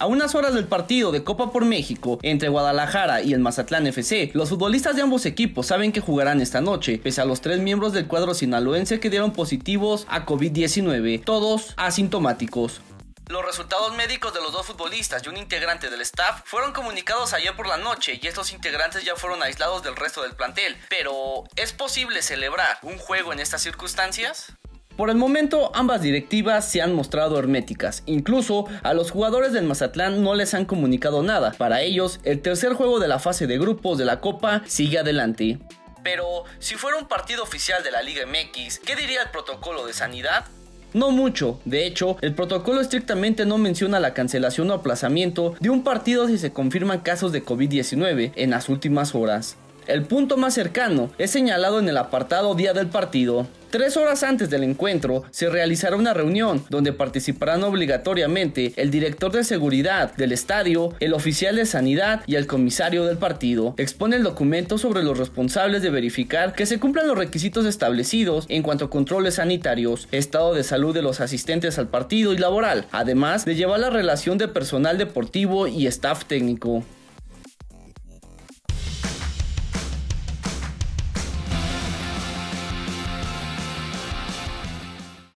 A unas horas del partido de Copa por México entre Guadalajara y el Mazatlán FC, los futbolistas de ambos equipos saben que jugarán esta noche, pese a los tres miembros del cuadro sinaloense que dieron positivos a COVID-19, todos asintomáticos. Los resultados médicos de los dos futbolistas y un integrante del staff fueron comunicados ayer por la noche y estos integrantes ya fueron aislados del resto del plantel. Pero, ¿es posible celebrar un juego en estas circunstancias? Por el momento, ambas directivas se han mostrado herméticas. Incluso a los jugadores del Mazatlán no les han comunicado nada. Para ellos, el tercer juego de la fase de grupos de la Copa sigue adelante. Pero, si fuera un partido oficial de la Liga MX, ¿qué diría el protocolo de sanidad? No mucho, de hecho, el protocolo estrictamente no menciona la cancelación o aplazamiento de un partido si se confirman casos de COVID-19 en las últimas horas. El punto más cercano es señalado en el apartado día del partido, Tres horas antes del encuentro se realizará una reunión donde participarán obligatoriamente el director de seguridad del estadio, el oficial de sanidad y el comisario del partido. Expone el documento sobre los responsables de verificar que se cumplan los requisitos establecidos en cuanto a controles sanitarios, estado de salud de los asistentes al partido y laboral, además de llevar la relación de personal deportivo y staff técnico.